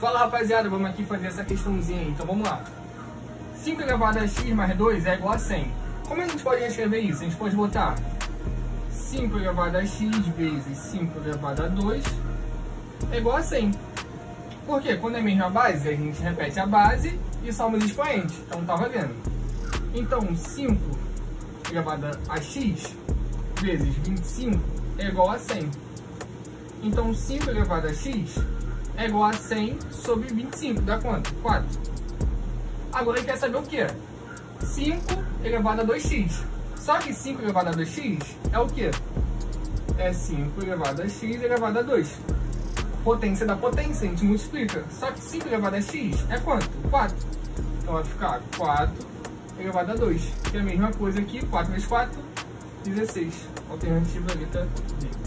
Fala rapaziada, vamos aqui fazer essa questãozinha aí, então vamos lá. 5 elevado a x mais 2 é igual a 100. Como a gente pode escrever isso? A gente pode botar 5 elevado a x vezes 5 elevado a 2 é igual a 100. Por quê? Quando é a mesma base, a gente repete a base e soma os expoentes. Então tá valendo. Então 5 elevado a x vezes 25 é igual a 100. Então 5 elevado a x é igual a 100 sobre 25. Dá quanto? 4. Agora ele quer saber o que? 5 elevado a 2x. Só que 5 elevado a 2x é o que? É 5 elevado a x elevado a 2. Potência da potência, a gente multiplica. Só que 5 elevado a x é quanto? 4. Então vai ficar 4 elevado a 2. Que é a mesma coisa aqui, 4 vezes 4, 16. Alternativa letra D.